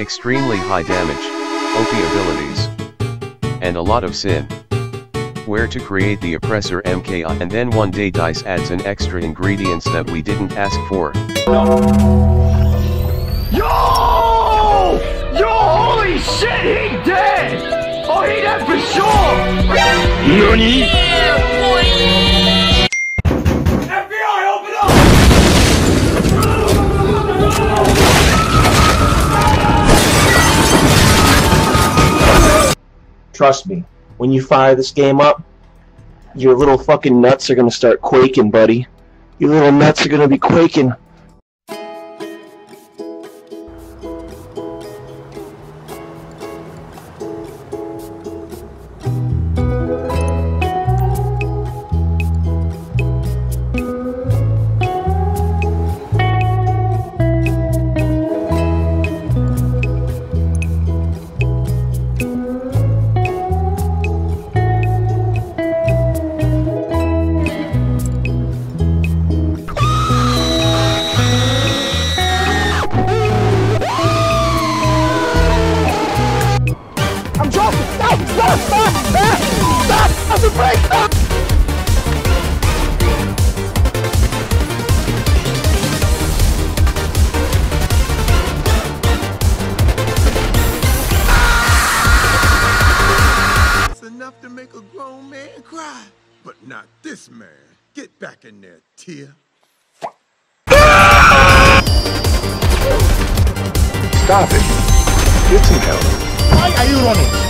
extremely high damage, OP abilities, and a lot of sin. Where to create the oppressor MKI and then one day DICE adds an extra ingredients that we didn't ask for. Yo! Yo, holy shit, he dead! Oh, he dead for sure! NANI? Trust me, when you fire this game up, your little fucking nuts are gonna start quaking, buddy. Your little nuts are gonna be quaking. That's a break! Stop! It's enough to make a grown man cry, but not this man. Get back in there, Tia. Stop it. Get some help. Why are you running?